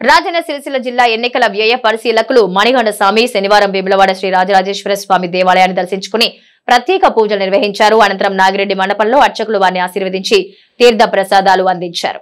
రాజన్న సిరిసిల్ల జిల్లా ఎన్నికల వ్యయ పరిశీలకులు మణిగండ స్వామి శనివారం వేములవాడ శ్రీ రాజరాజేశ్వర స్వామి దేవాలయాన్ని దర్శించుకుని ప్రత్యేక పూజలు నిర్వహించారు. అనంతరం నాగిరెడ్డి మండపంలో అర్చకులు వారిని ఆశీర్వదించి తీర్థ ప్రసాదాలు అందించారు.